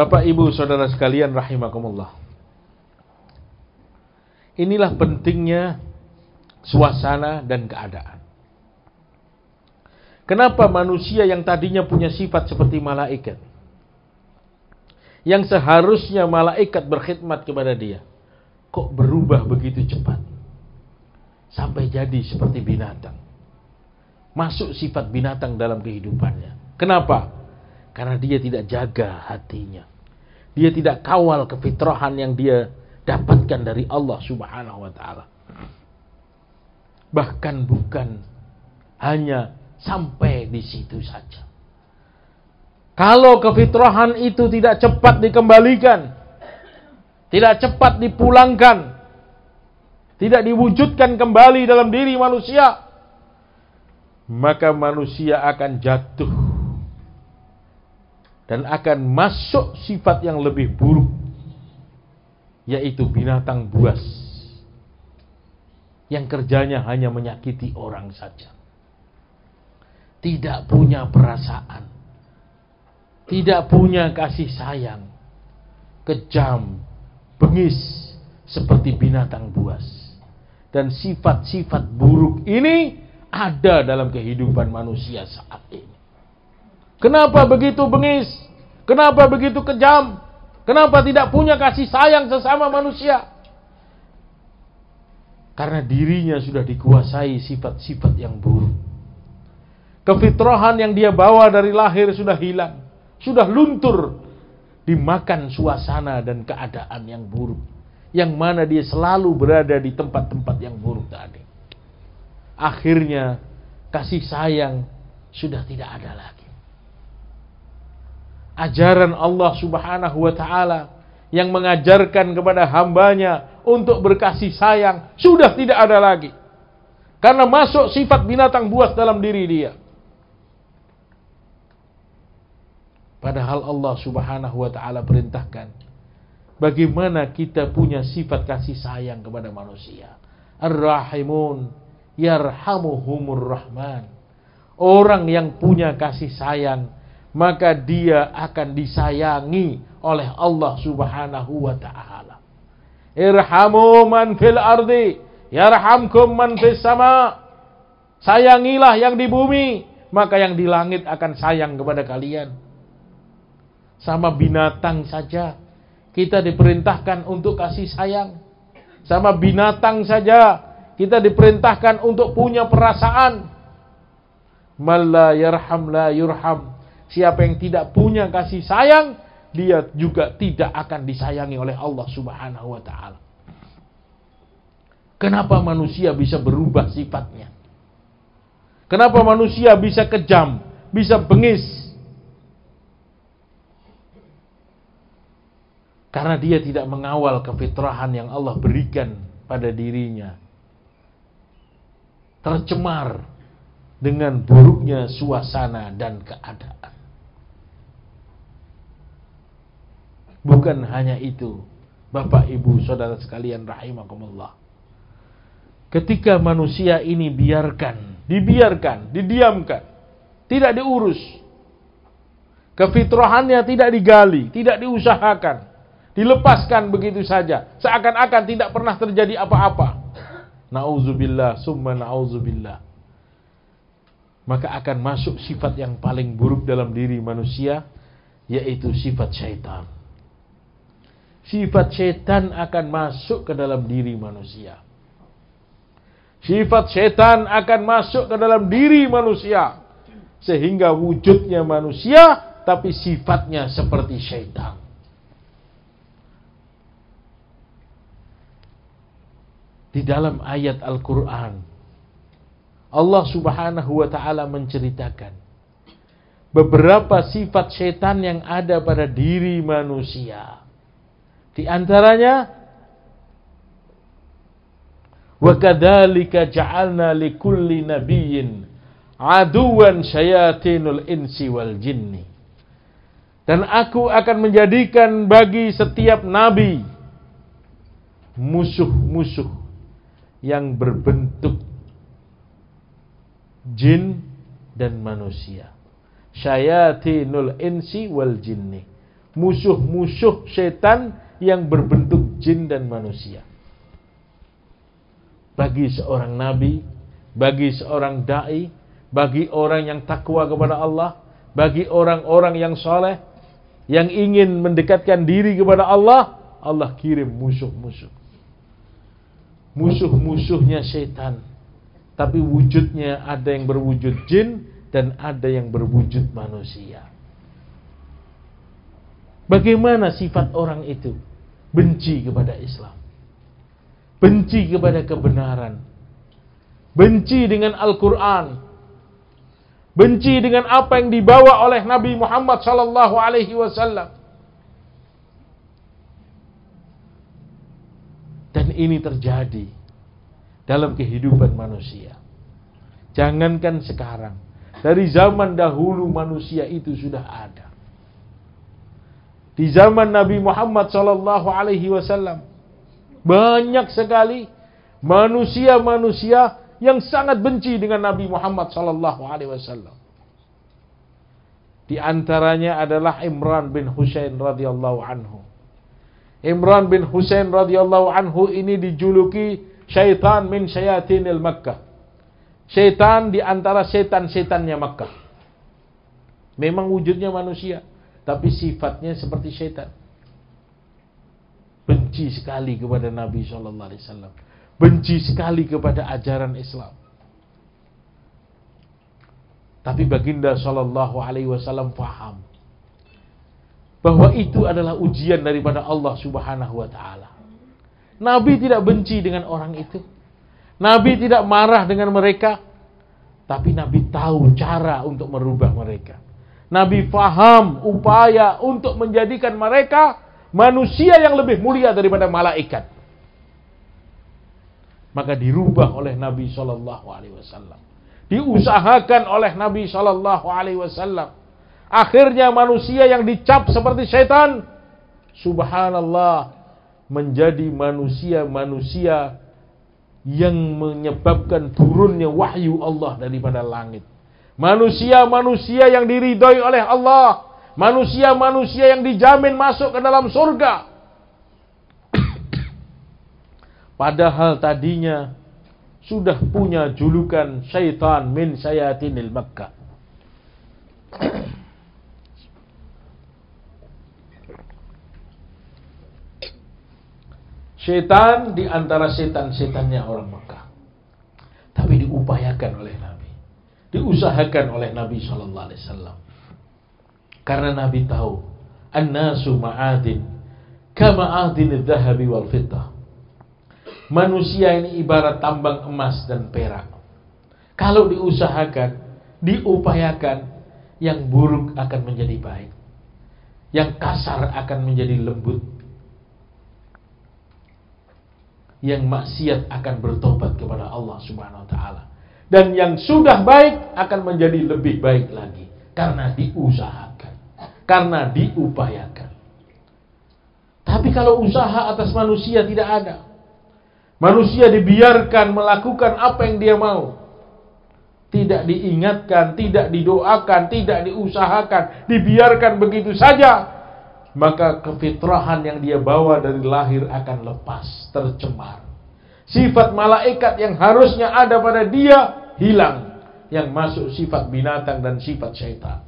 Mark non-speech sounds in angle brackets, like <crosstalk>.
Bapak, Ibu, Saudara sekalian rahimakumullah. Inilah pentingnya suasana dan keadaan. Kenapa manusia yang tadinya punya sifat seperti malaikat, yang seharusnya malaikat berkhidmat kepada dia, kok berubah begitu cepat? Sampai jadi seperti binatang. Masuk sifat binatang dalam kehidupannya. Kenapa? Karena dia tidak jaga hatinya. Dia tidak kawal kefitrahan yang dia dapatkan dari Allah Subhanahu wa taala. Bahkan bukan hanya sampai di situ saja. Kalau kefitrahan itu tidak cepat dikembalikan, tidak cepat dipulangkan, tidak diwujudkan kembali dalam diri manusia, maka manusia akan jatuh dan akan masuk sifat yang lebih buruk, yaitu binatang buas yang kerjanya hanya menyakiti orang saja tidak punya perasaan, tidak punya kasih sayang, kejam, bengis seperti binatang buas. Dan sifat-sifat buruk ini ada dalam kehidupan manusia saat ini. Kenapa begitu bengis? Kenapa begitu kejam? Kenapa tidak punya kasih sayang sesama manusia? Karena dirinya sudah dikuasai sifat-sifat yang buruk. Kefitrahan yang dia bawa dari lahir sudah hilang. Sudah luntur. Dimakan suasana dan keadaan yang buruk. Yang mana dia selalu berada di tempat-tempat yang buruk tadi. Akhirnya kasih sayang sudah tidak ada lagi. Ajaran Allah subhanahu wa ta'ala yang mengajarkan kepada hambanya untuk berkasih sayang sudah tidak ada lagi. Karena masuk sifat binatang buas dalam diri dia. Padahal Allah Subhanahu wa taala perintahkan bagaimana kita punya sifat kasih sayang kepada manusia. Ar-Rahimun yarhamuhumur Rahman. Orang yang punya kasih sayang maka dia akan disayangi oleh Allah Subhanahu wa taala. Irhamu man fil ardi yarhamkum man fis sama. Sayangilah yang di bumi, maka yang di langit akan sayang kepada kalian sama binatang saja. Kita diperintahkan untuk kasih sayang. Sama binatang saja. Kita diperintahkan untuk punya perasaan. Malla yarham la yurham. Siapa yang tidak punya kasih sayang, dia juga tidak akan disayangi oleh Allah Subhanahu wa taala. Kenapa manusia bisa berubah sifatnya? Kenapa manusia bisa kejam, bisa bengis, Karena dia tidak mengawal kefitrahan yang Allah berikan pada dirinya. Tercemar dengan buruknya suasana dan keadaan. Bukan hanya itu, Bapak Ibu Saudara sekalian rahimakumullah. Ketika manusia ini biarkan, dibiarkan, didiamkan, tidak diurus. Kefitrahannya tidak digali, tidak diusahakan Dilepaskan begitu saja. Seakan-akan tidak pernah terjadi apa-apa. Nauzubillah, summa nauzubillah. Maka akan masuk sifat yang paling buruk dalam diri manusia, yaitu sifat syaitan. Sifat syaitan akan masuk ke dalam diri manusia. Sifat syaitan akan masuk ke dalam diri manusia. Sehingga wujudnya manusia, tapi sifatnya seperti syaitan. di dalam ayat Al-Quran. Allah subhanahu wa ta'ala menceritakan beberapa sifat setan yang ada pada diri manusia. Di antaranya wa kadzalika ja'alna likulli nabiyyin aduwan syayatinul insi wal. Dan aku akan menjadikan bagi setiap nabi musuh-musuh yang berbentuk jin dan manusia. Syayatinul insi wal jinni. musuh-musuh setan yang berbentuk jin dan manusia. Bagi seorang nabi, bagi seorang dai, bagi orang yang takwa kepada Allah, bagi orang-orang yang soleh, yang ingin mendekatkan diri kepada Allah, Allah kirim musuh-musuh. Musuh-musuhnya setan. Tapi wujudnya ada yang berwujud jin dan ada yang berwujud manusia. Bagaimana sifat orang itu? Benci kepada Islam. Benci kepada kebenaran. Benci dengan Al-Quran. Benci dengan apa yang dibawa oleh Nabi Muhammad sallallahu alaihi wasallam. Dan ini terjadi dalam kehidupan manusia. Jangankan sekarang, dari zaman dahulu manusia itu sudah ada. Di zaman Nabi Muhammad sallallahu alaihi wasallam banyak sekali manusia-manusia yang sangat benci dengan Nabi Muhammad sallallahu alaihi wasallam. Di antaranya adalah Imran bin Husain radhiyallahu anhu. Imran bin Husain radhiyallahu anhu ini dijuluki syaitan min syayatinil Makkah. Syaitan di antara setan-setannya Makkah. Memang wujudnya manusia, tapi sifatnya seperti syaitan. Benci sekali kepada Nabi Shallallahu Alaihi Wasallam, benci sekali kepada ajaran Islam. Tapi baginda Shallallahu Alaihi Wasallam faham bahwa itu adalah ujian daripada Allah Subhanahu wa taala. Nabi tidak benci dengan orang itu. Nabi tidak marah dengan mereka, tapi Nabi tahu cara untuk merubah mereka. Nabi faham upaya untuk menjadikan mereka manusia yang lebih mulia daripada malaikat. Maka dirubah oleh Nabi Shallallahu Alaihi Wasallam, diusahakan oleh Nabi Shallallahu Alaihi Wasallam Akhirnya manusia yang dicap seperti setan, subhanallah, menjadi manusia-manusia yang menyebabkan turunnya wahyu Allah daripada langit. Manusia-manusia yang diridhoi oleh Allah. Manusia-manusia yang dijamin masuk ke dalam surga. <coughs> Padahal tadinya sudah punya julukan syaitan min syayatinil Makkah. <coughs> Setan di antara setan-setannya orang Mekah. Tapi diupayakan oleh Nabi. Diusahakan oleh Nabi Shallallahu Alaihi Wasallam. Karena Nabi tahu, an-nasu ma'adin, kama'adin dhahabi wal fitah. Manusia ini ibarat tambang emas dan perak. Kalau diusahakan, diupayakan, yang buruk akan menjadi baik. Yang kasar akan menjadi lembut yang maksiat akan bertobat kepada Allah Subhanahu wa taala. Dan yang sudah baik akan menjadi lebih baik lagi karena diusahakan, karena diupayakan. Tapi kalau usaha atas manusia tidak ada. Manusia dibiarkan melakukan apa yang dia mau. Tidak diingatkan, tidak didoakan, tidak diusahakan, dibiarkan begitu saja maka kefitrahan yang dia bawa dari lahir akan lepas, tercemar. Sifat malaikat yang harusnya ada pada dia hilang, yang masuk sifat binatang dan sifat syaitan.